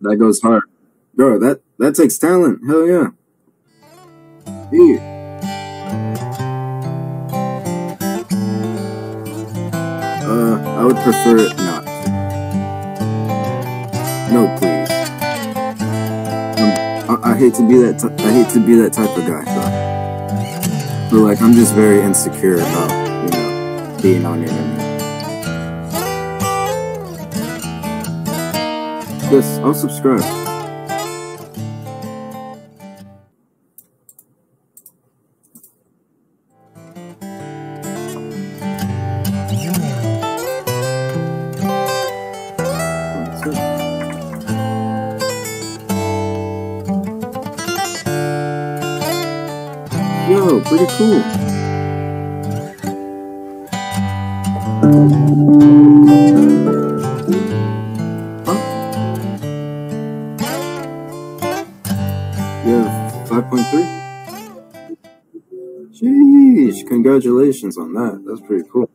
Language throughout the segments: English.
that goes hard, bro. That that takes talent. Hell yeah. Uh, I would prefer it not. No, please. Um, I, I hate to be that. T- I hate to be that type of guy, but, but like I'm just very insecure about you know being on the internet. Yes, I'll subscribe. Yo, pretty cool. 5.3? Sheesh, congratulations on that. That's pretty cool.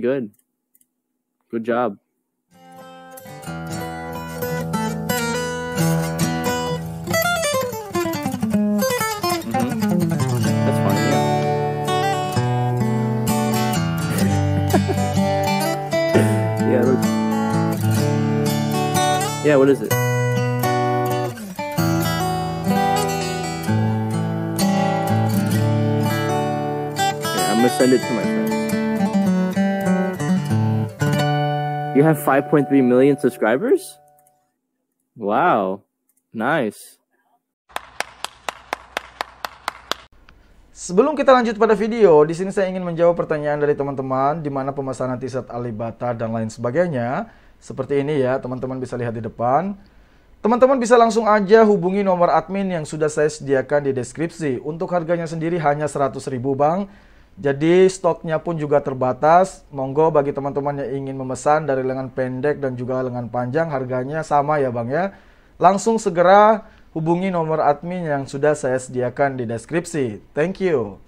Pretty good. Good job. Mhm. That's fine, yeah. yeah, what is it? Okay, I'm gonna send it to my You have 5.3 million subscribers? Wow. Nice. Sebelum kita lanjut pada video, di sini saya ingin menjawab pertanyaan dari teman-teman di mana pemesanan t-shirt Alibata dan lain sebagainya. Seperti ini ya, teman-teman bisa lihat di depan. Teman-teman bisa langsung aja hubungi nomor admin yang sudah saya sediakan di deskripsi. Untuk harganya sendiri hanya 100.000 Bang. Jadi stoknya pun juga terbatas. Monggo bagi teman-teman yang ingin memesan dari lengan pendek dan juga lengan panjang harganya sama ya Bang ya. Langsung segera hubungi nomor admin yang sudah saya sediakan di deskripsi. Thank you.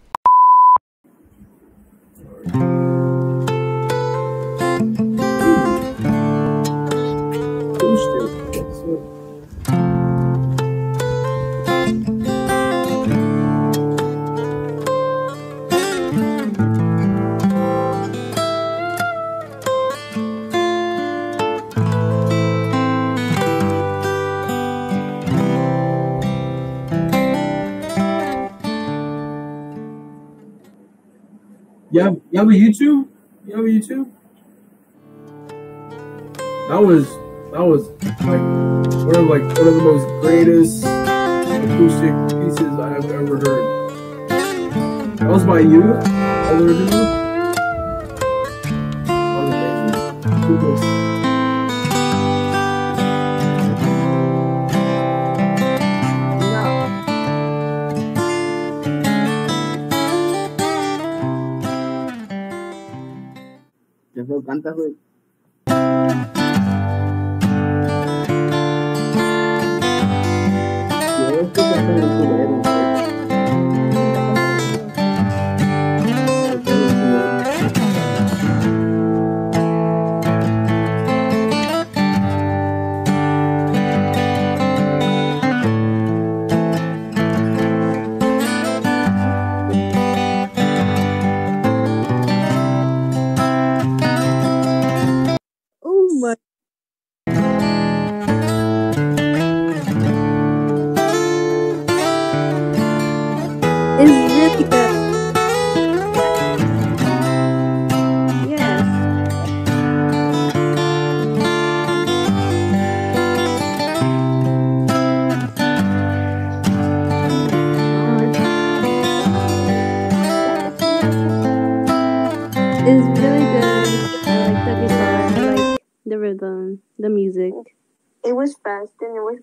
Have, you a YouTube? You have a YouTube? That was that was like one of like one of the most greatest acoustic pieces I have ever heard. That was by you, all the original. lo cantas, güey. Was fast and it was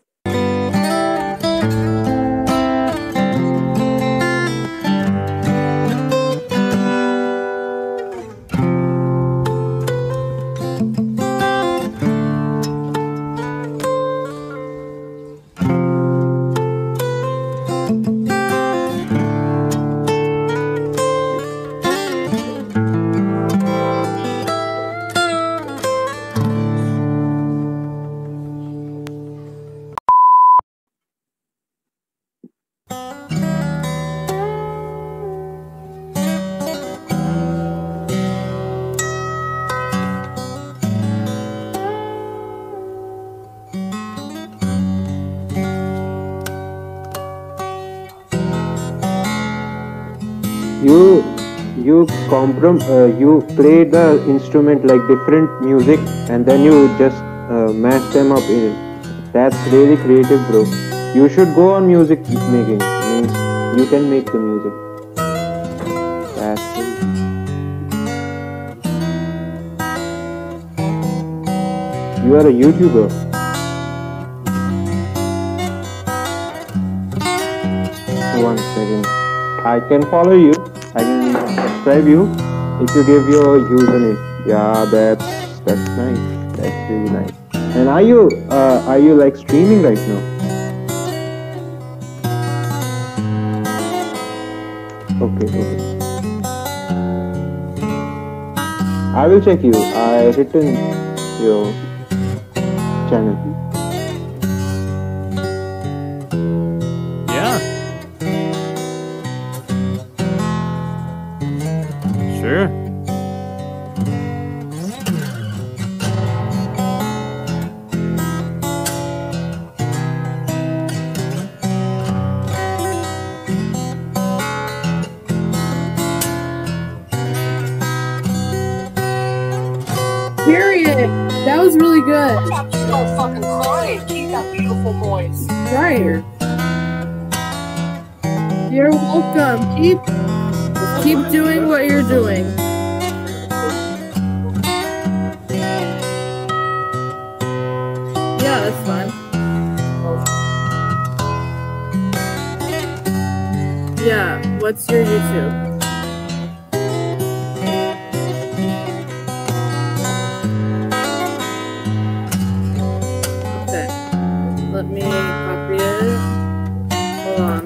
you you comprom uh, you play the instrument like different music and then you just uh, mash them up in. It that's really creative bro. You should go on music making. Means you can make the music. You are a youtuber. One second. I can follow you subscribe you if you give your username. Yeah, that's that's nice. That's really nice. And are you uh, are you like streaming right now? Okay, okay. I will check you. I written your channel. Period. That was really good. Stop fucking crying. Keep that beautiful voice. Right. You're welcome. Keep keep doing what you're doing. Yeah, that's fine. Yeah, what's your YouTube? Me copy it. Hold on.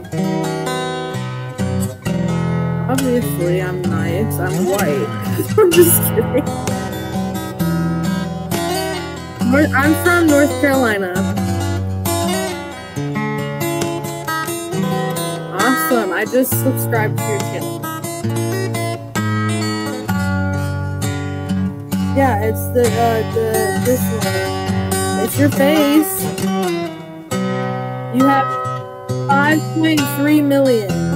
Obviously, I'm nice. I'm white. I'm just kidding. I'm from North Carolina. Awesome. I just subscribed to your channel. Yeah, it's the uh the this one. It's your face. You have 5.3 million.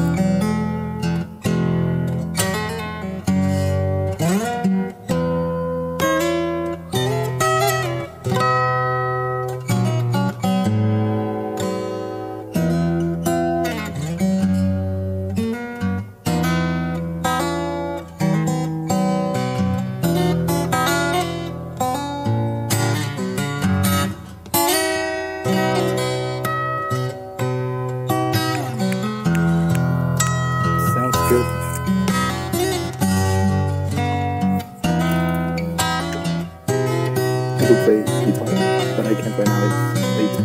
Do play guitar, but I can't right now. It's late.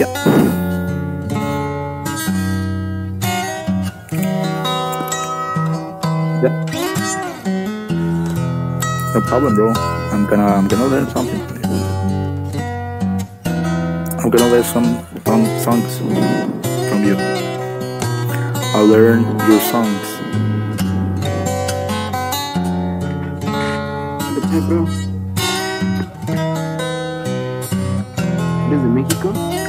Yeah. Yeah. No problem, bro. I'm gonna I'm gonna learn something. I'm gonna learn some song, songs from you. I'll learn your songs. Bro? Desde México.